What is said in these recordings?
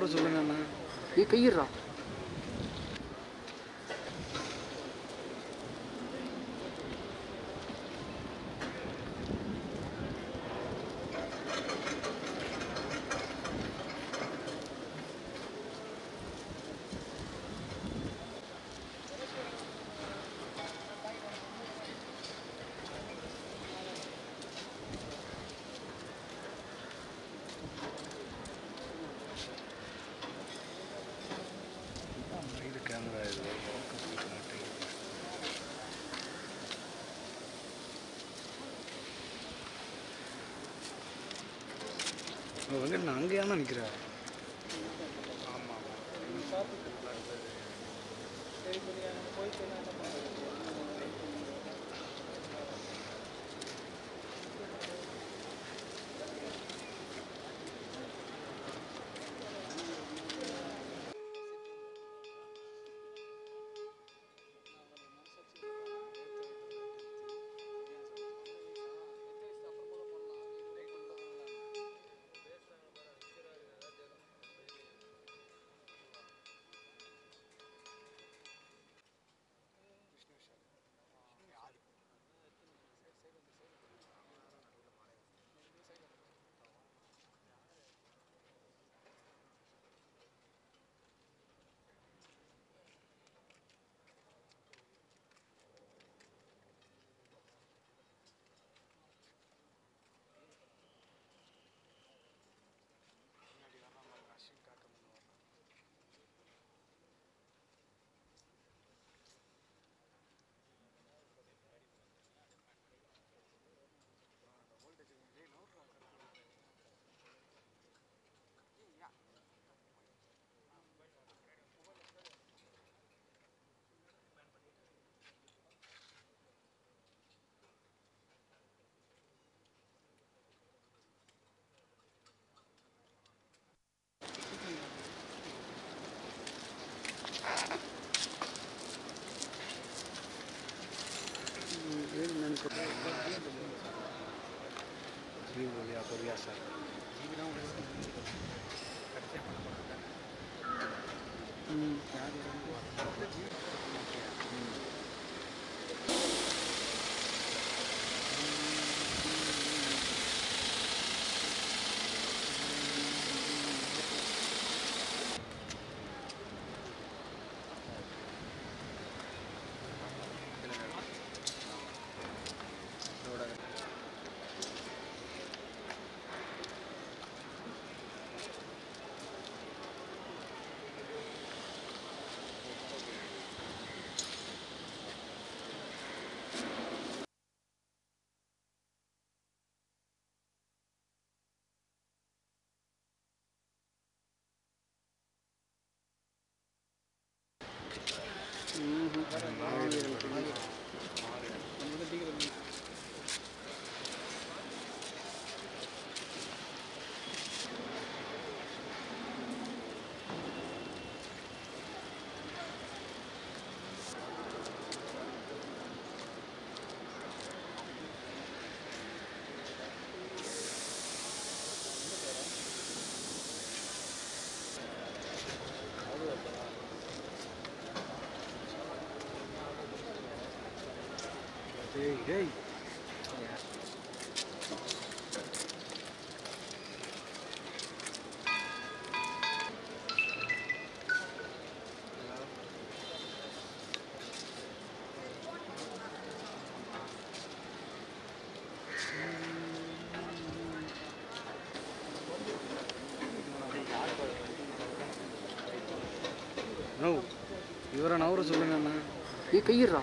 நவர சொல்லுங்க அண்ணா ஏ வெங்கட் நான் அங்கேயானா என்ன பண்ணுறது Mm. டேய் டேய் நோ இவரை நவர சொல்லுங்க அண்ணா. ஏ கையிடுறா.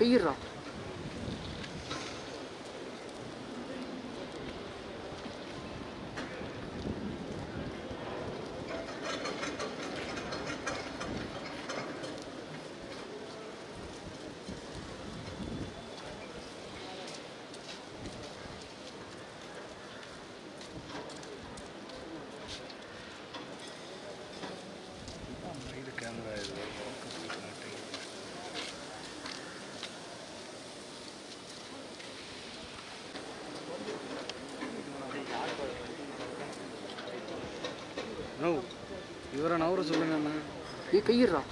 كبيرة. நோ இவரை நவர சொல்லுங்க அண்ணா. ஏய் கையிடுறா.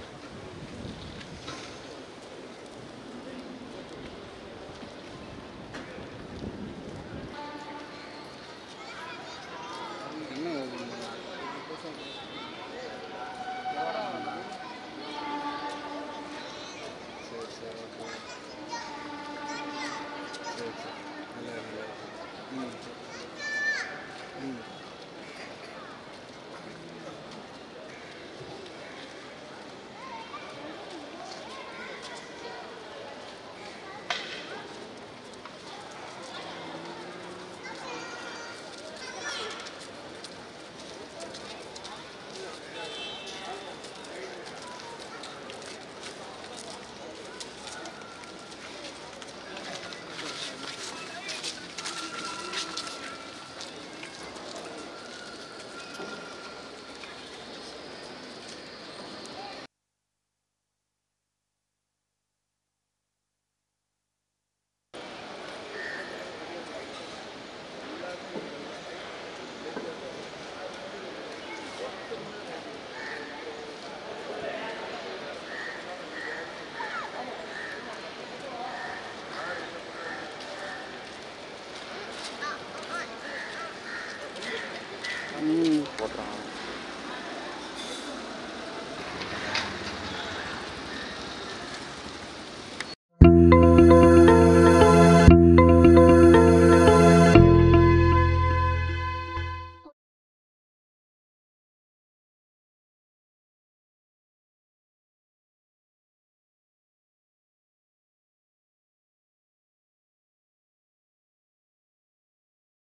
嗯，我懂